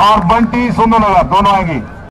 और बंटी सुंदरनगर दोनों आएँगी।